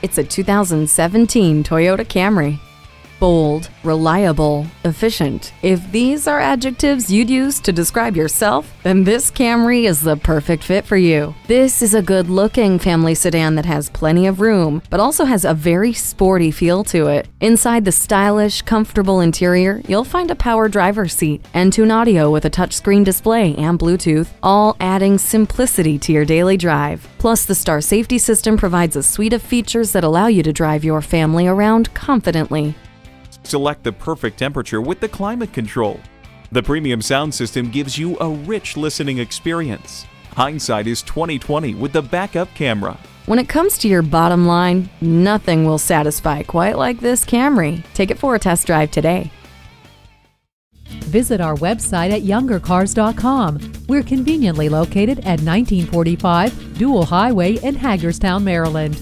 It's a 2017 Toyota Camry. Bold, reliable, efficient. If these are adjectives you'd use to describe yourself, then this Camry is the perfect fit for you. This is a good looking family sedan that has plenty of room, but also has a very sporty feel to it. Inside the stylish, comfortable interior, you'll find a power driver's seat, Entune audio with a touchscreen display and Bluetooth, all adding simplicity to your daily drive. Plus, the Star Safety System provides a suite of features that allow you to drive your family around confidently. Select the perfect temperature with the climate control. The premium sound system gives you a rich listening experience. Hindsight is 2020 with the backup camera. When it comes to your bottom line, nothing will satisfy quite like this Camry. Take it for a test drive today. Visit our website at youngercars.com. We're conveniently located at 1945 Dual Highway in Hagerstown, Maryland.